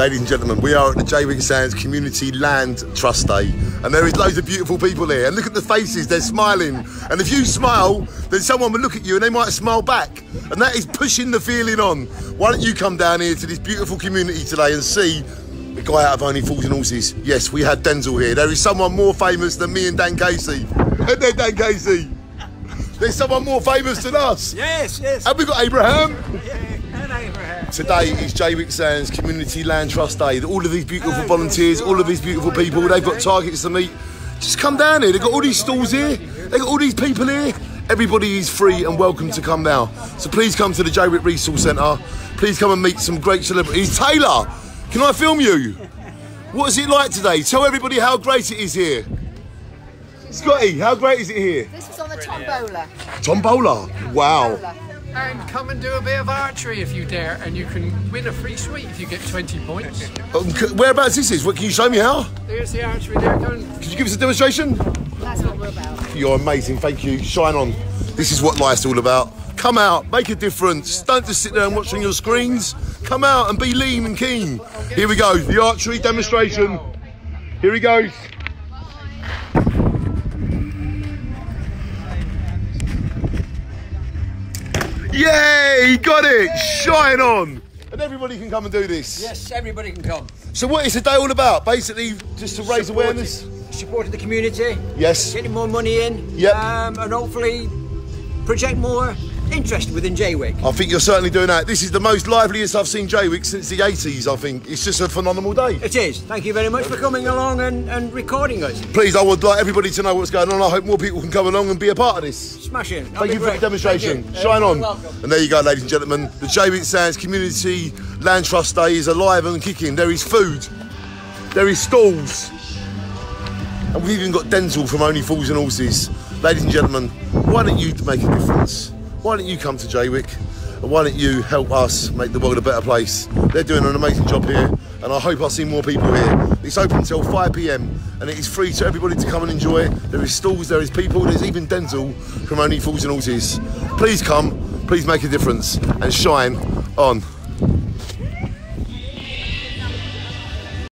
Ladies and gentlemen, we are at the Jaywick Sands Community Land Trust Day, and there is loads of beautiful people here. And look at the faces, they're smiling. And if you smile, then someone will look at you and they might smile back. And that is pushing the feeling on. Why don't you come down here to this beautiful community today and see the guy out of Only Fools and Horses? Yes, we had Denzil here. There is someone more famous than me and Dan Casey. Isn't there, Dan Casey? There's someone more famous than us. Yes, yes. Have we got Abraham? Yeah, Abraham. Today is Jaywick Sands Community Land Trust Day. All of these beautiful volunteers, all of these beautiful people, they've got targets to meet. Just come down here. They've got all these stalls here. They've got all these people here. Everybody is free and welcome to come now. So please come to the Jaywick Resource Centre. Please come and meet some great celebrities. Taylor, can I film you? What is it like today? Tell everybody how great it is here. Scotty, how great is it here? This was on the tombola. Tombola. Wow. Tombola. And come and do a bit of archery if you dare, and you can win a free sweet if you get 20 points. Um, whereabouts this is? What, can you show me how? There's the archery there. Go and Could you give us a demonstration? That's what we're about. You're amazing, thank you. Shine on. This is what life's all about. Come out, make a difference. Don't just sit there and watch on your screens. Come out and be lean and keen. Here we go, the archery demonstration. Here he goes. Yay, he got it. Shine on. And everybody can come and do this. Yes, everybody can come. So what is the day all about? Basically, just to raise awareness. Supporting the community, Yes. getting more money in, Yep. um, and hopefully project more interest within Jaywick. I think you're certainly doing that. This is the most liveliest I've seen Jaywick since the 80s, I think. It's just a phenomenal day. It is. Thank you very much for coming along and, and recording us. Please, I would like everybody to know what's going on. I hope more people can come along and be a part of this. Smashing. That'll Thank you for the demonstration. Shine on. welcome. And there you go, ladies and gentlemen. The Jaywick Sands Community Land Trust Day is alive and kicking. There is food, there is stalls, and we've even got Denzil from Only Fools and Horses. Ladies and gentlemen, why don't you make a difference? Why don't you come to Jaywick? And why don't you help us make the world a better place? They're doing an amazing job here, and I hope I see more people here. It's open until 5 pm, and it is free to everybody to come and enjoy. There is stalls, there is people, there's even Denzil from Only Fools and Horses. Please come, please make a difference, and shine on.